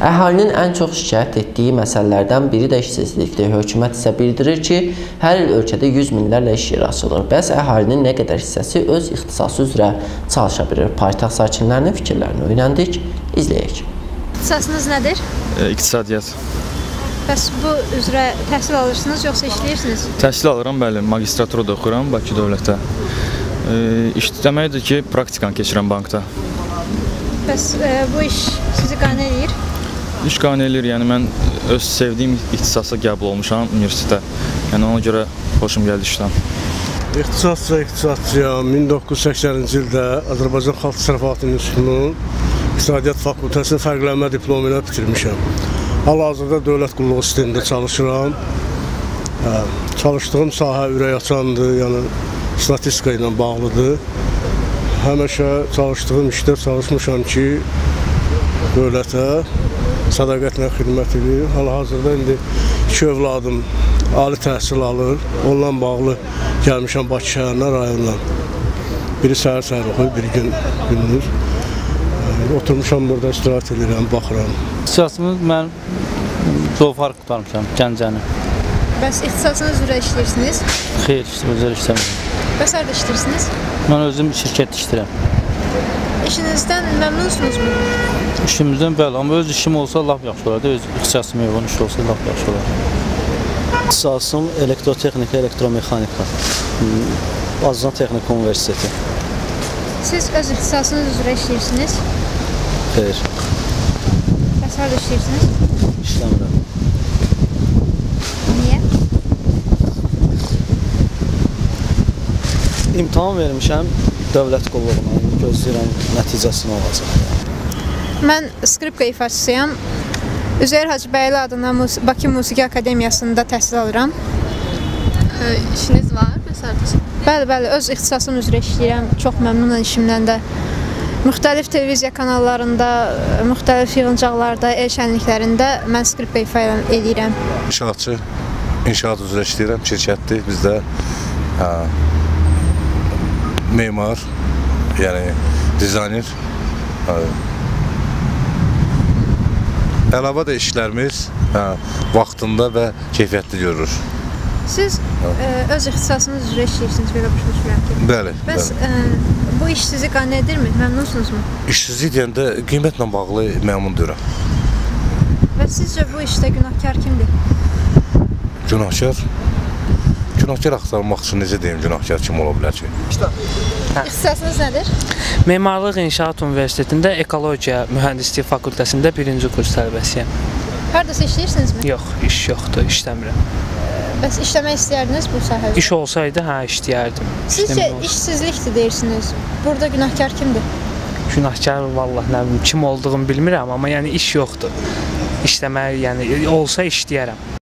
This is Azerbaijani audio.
Əhalinin ən çox şikayət etdiyi məsələlərdən biri də işsizlikdir. Hökumət isə bildirir ki, hər il ölkədə 100 minlərlə iş yeri açılır. Bəs əhalinin nə qədər hissəsi öz ixtisası üzrə çalışa bilir? Paytaxt sakinlərinin fikirlərini öyrəndik. İzləyək. İxtisasınız nədir? E, İqtisadiyyat. Bəs bu üzrə təhsil alırsınız yoxsa işləyirsiniz? Təhsil alıram, bəli, magistraturada oxuyuram Bakı dövlətdə. E, iş deməkdir ki, praktikanı keçirəm bankda. Bəs e, bu iş sizi qane edir? İş qane eləyir, yəni mən öz sevdiyim ixtisasa qəbul olmuşam universitetə. Yəni ona görə xoşum gəldi işdən. İxtisasca iqtisadçıyam. 1980-ci ildə Azərbaycan Xalq Təsərrüfatı İnstitutunun İqtisadiyyat fakültəsini fərqlənmə diplomu ilə bitirmişəm. Hal-hazırda dövlət qulluğu sistemində çalışıram. Hə, Çalışdığım sahə ürək açandır, yəni statistika ilə bağlıdır. Həmişə çalışdığım işdə çalışmışam ki, dövlətə sədaqətlə xidmət edir. Hal-hazırda indi iki övladım ali təhsil alır. Onunla bağlı gəlmişəm Bakı şəhərinə, rayondan. Biri səhər-səhər oxuyur, biri gün gündüz. Ə, Oturmuşam burada istirahət edirəm, baxıram. İxtisasımız mən zoofarm qutarmışam Gəncəni. Bəs ixtisasınız üzrə işləyirsiniz? Xeyr, özəl işləmirəm. Bəs harda işləyirsiniz? Mən özüm şirkət işləyirəm. İşinizdən məmnunsunuzmu? İşimizdən bəli, amma öz işim olsa lap yaxşı olar da, öz ixtisasım uyğun iş olsa lap yaxşı olar. İxtisasım elektrotexnika, elektromexanika. Hmm, Azərbaycan Texnika Universiteti. Siz öz ixtisasınız üzrə işləyirsiniz? Xeyr, Bəs harda işləyirsiniz? işləmirəm. Niyə? İmtahan vermişəm dövlət qulluğuna. Gözləyirəm nəticəsini olacaq. Mən skripka ifaçısıyam. Üzeyir Hacıbəyli adına Mus Bakı Musiqi Akademiyasında təhsil alıram. Ə, işiniz var məsələn? Bəli, bəli, öz ixtisasım üzrə işləyirəm. Çox məmnunam işimdən də. Müxtəlif televiziya kanallarında, müxtəlif yığıncaqlarda, el şənliklərində mən skripka ifa edirəm. İnşaatçı, inşaat üzrə işləyirəm, şirkətdir bizdə. Hə, memar, yəni dizayner. Hə. Əlavə də işlərimiz hə, vaxtında və keyfiyyətli görülür. Siz ə, öz ixtisasınız üzrə işləyirsiniz, belə başa düşürəm ki. Bəli, Bəs bəli. ə, bu iş sizi qane edirmi? Məmnunsunuzmu? İşsizlik deyəndə qiymətlə bağlı məmnun deyirəm. Və sizcə bu işdə günahkar kimdir? Günahkar Günahkar axtarmaq üçün necə deyim günahkar kim ola bilər ki? İxtisasınız nədir? Memarlıq İnşaat Universitetində Ekologiya Mühəndisliyi fakültəsində birinci kurs tələbəsiyəm. Hardasa işləyirsinizmi? Yox, iş yoxdur, işləmirəm. Bəs işləmək istəyərdiniz bu sahədə? İş olsaydı, hə, işləyərdim. Sizcə işsizlikdir deyirsiniz. Burada günahkar kimdir? Günahkar vallah nə bilim kim olduğumu bilmirəm, amma yəni iş yoxdur. İşləmək, yəni olsa işləyərəm.